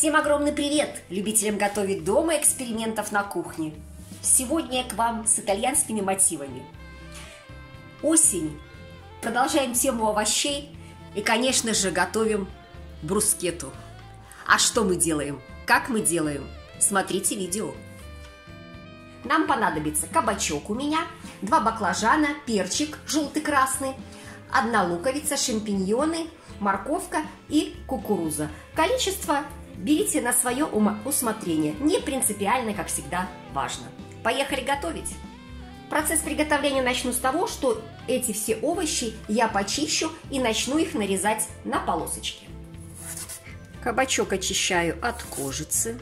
Всем огромный привет любителям готовить дома экспериментов на кухне. Сегодня я к вам с итальянскими мотивами. Осень. Продолжаем тему овощей и, конечно же, готовим брускету. А что мы делаем? Как мы делаем? Смотрите видео. Нам понадобится кабачок у меня, два баклажана, перчик желтый-красный, одна луковица, шампиньоны, морковка и кукуруза. Количество берите на свое усмотрение. Не принципиально, как всегда, важно. Поехали готовить! Процесс приготовления начну с того, что эти все овощи я почищу и начну их нарезать на полосочки. Кабачок очищаю от кожицы.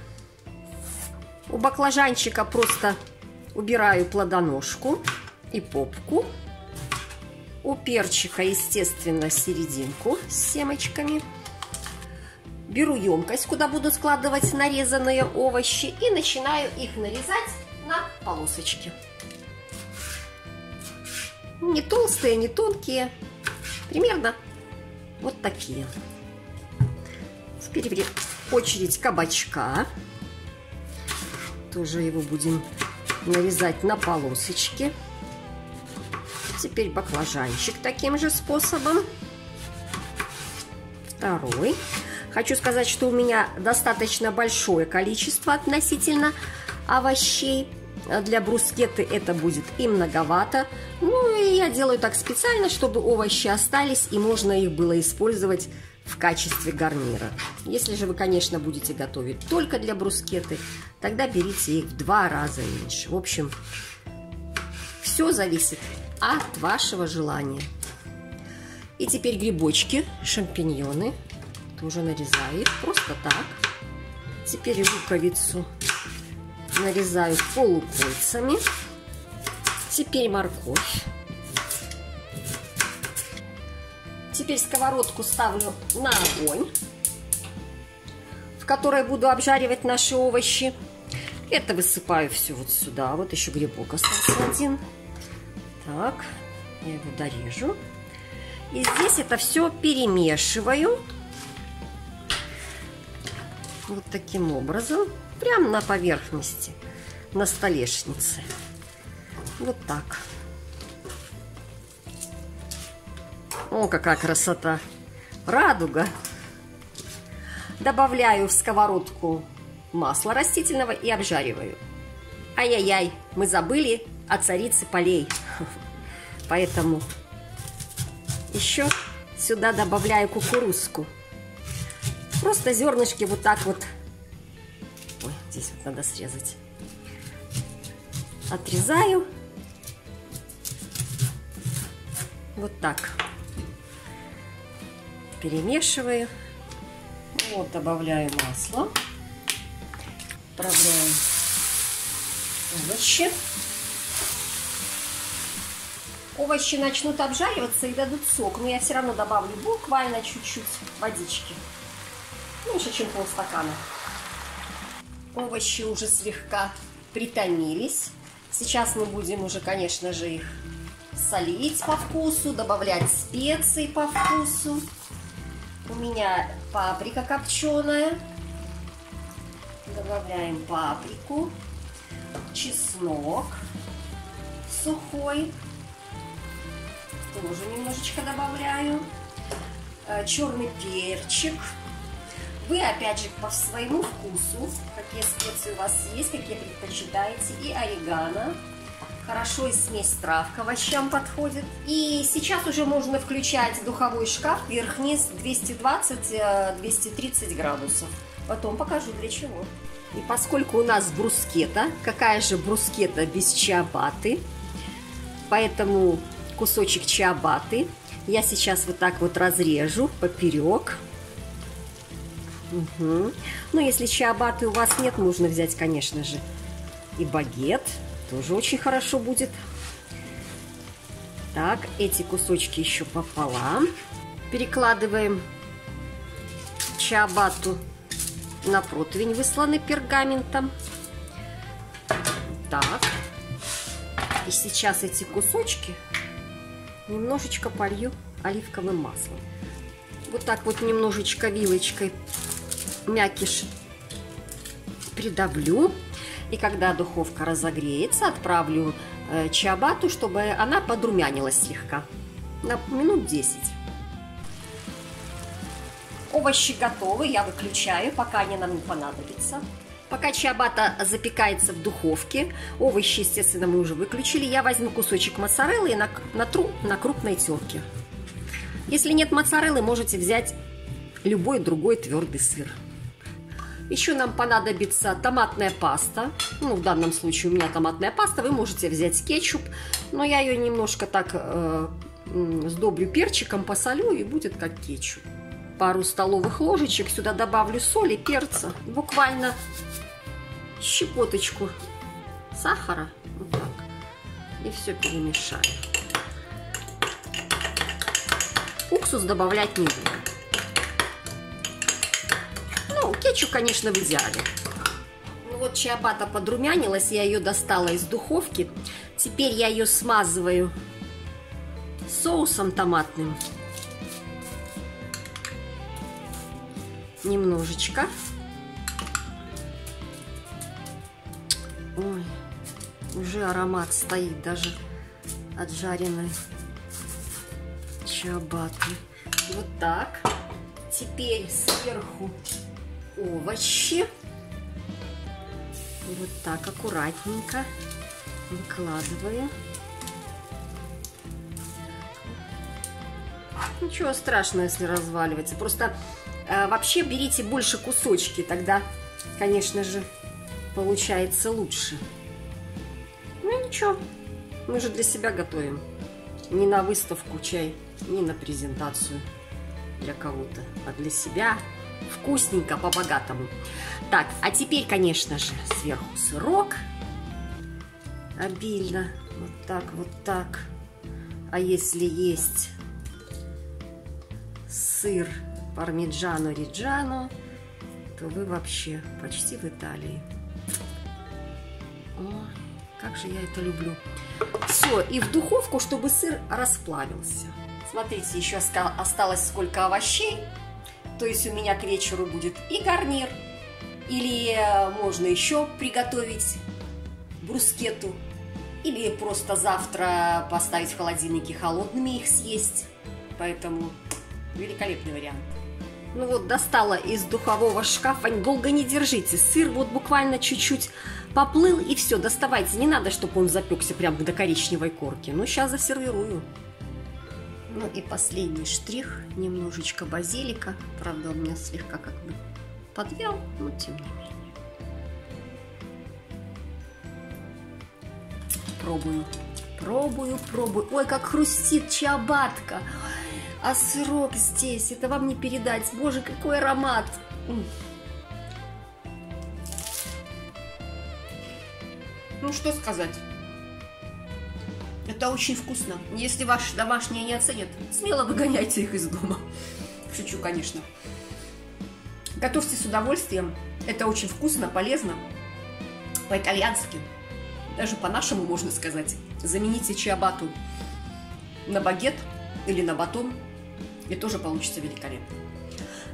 У баклажанчика просто убираю плодоножку и попку. У перчика, естественно, серединку с семечками. Беру емкость, куда буду складывать нарезанные овощи и начинаю их нарезать на полосочки. Не толстые, не тонкие, примерно вот такие. Теперь очередь кабачка. Тоже его будем нарезать на полосочки. Теперь баклажанчик таким же способом. Второй. Хочу сказать, что у меня достаточно большое количество относительно овощей. Для брускеты это будет и многовато. Ну и я делаю так специально, чтобы овощи остались и можно их было использовать в качестве гарнира. Если же вы, конечно, будете готовить только для брускеты, тогда берите их в два раза меньше. В общем, все зависит от вашего желания. И теперь грибочки, шампиньоны. Тоже нарезаю их просто так. Теперь луковицу нарезаю полукольцами. Теперь морковь. Теперь сковородку ставлю на огонь, в которой буду обжаривать наши овощи. Это высыпаю все вот сюда. Вот еще грибок остался один. Так, я его дорежу. И здесь это все перемешиваю. Вот таким образом. Прямо на поверхности, на столешнице. Вот так. О, какая красота! Радуга! Добавляю в сковородку масло растительного и обжариваю. Ай-яй-яй, мы забыли о царице полей. Поэтому еще сюда добавляю кукурузку. Просто зернышки вот так вот. Ой, здесь вот надо срезать. Отрезаю. Вот так перемешиваю. Вот, добавляю масло. Отправляем овощи. Овощи начнут обжариваться и дадут сок, но я все равно добавлю буквально чуть-чуть водички. Меньше, чем полстакана. Овощи уже слегка притомились. Сейчас мы будем уже, конечно же, их солить по вкусу, добавлять специи по вкусу. У меня паприка копченая. Добавляем паприку, чеснок сухой. Тоже немножечко добавляю. Э, Черный перчик. Вы, опять же, по своему вкусу, какие специи у вас есть, какие предпочитаете. И орегано. Хорошо и смесь трав к овощам подходит. И сейчас уже можно включать духовой шкаф вверх-вниз 220-230 градусов. Потом покажу для чего. И поскольку у нас брускета, какая же брускета без чиабаты, поэтому кусочек чиабаты я сейчас вот так вот разрежу поперек. Угу. Ну, если чиабаты у вас нет, можно взять, конечно же, и багет. Тоже очень хорошо будет. Так, эти кусочки еще пополам. Перекладываем чабату на противень, высланный пергаментом. Так. И сейчас эти кусочки немножечко полью оливковым маслом. Вот так вот немножечко вилочкой мякиш придавлю. И когда духовка разогреется, отправлю э, чиабату, чтобы она подрумянилась слегка. На минут 10. Овощи готовы, я выключаю, пока они нам не понадобятся. Пока чиабата запекается в духовке, овощи, естественно, мы уже выключили, я возьму кусочек моцареллы и натру на крупной терке. Если нет моцареллы, можете взять любой другой твердый сыр. Еще нам понадобится томатная паста. Ну, в данном случае у меня томатная паста. Вы можете взять кетчуп, но я ее немножко так э, сдоблю перчиком, посолю и будет как кетчуп. Пару столовых ложечек сюда добавлю соли, перца. Буквально щепоточку сахара. Вот так. И все перемешаю. Уксус добавлять не буду. Кетчуп, конечно, в идеале. Ну вот чиабата подрумянилась, я ее достала из духовки. Теперь я ее смазываю соусом томатным. Немножечко. Ой, уже аромат стоит даже от жареной чабаты. Вот так. Теперь сверху овощи. Вот так аккуратненько выкладываю. Ничего страшного, если разваливается. Просто э, вообще берите больше кусочки, тогда, конечно же, получается лучше. Ну ничего, мы же для себя готовим. Не на выставку чай, не на презентацию для кого-то, а для себя вкусненько, по-богатому. Так, а теперь, конечно же, сверху сырок. Обильно. Вот так, вот так. А если есть сыр пармиджано риджано, то вы вообще почти в Италии. О, как же я это люблю. Все, и в духовку, чтобы сыр расплавился. Смотрите, еще осталось сколько овощей. То есть у меня к вечеру будет и гарнир, или э, можно еще приготовить брускету, или просто завтра поставить в холодильнике холодными их съесть. Поэтому великолепный вариант. Ну вот, достала из духового шкафа. Долго не держите. Сыр вот буквально чуть-чуть поплыл, и все, доставайте. Не надо, чтобы он запекся прям до коричневой корки. Ну, сейчас засервирую. Ну и последний штрих, немножечко базилика. Правда, у меня слегка как бы подвял, но тем не менее. Пробую, пробую, пробую. Ой, как хрустит чабатка. А сырок здесь, это вам не передать. Боже, какой аромат. Ну, что сказать. Это очень вкусно. Если ваши домашние не оценят, смело выгоняйте их из дома. Шучу, конечно. Готовьте с удовольствием. Это очень вкусно, полезно. По-итальянски. Даже по-нашему можно сказать. Замените чиабату на багет или на батон. И тоже получится великолепно.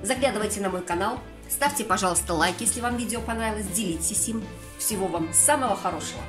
Заглядывайте на мой канал. Ставьте, пожалуйста, лайк, если вам видео понравилось. Делитесь им. Всего вам самого хорошего.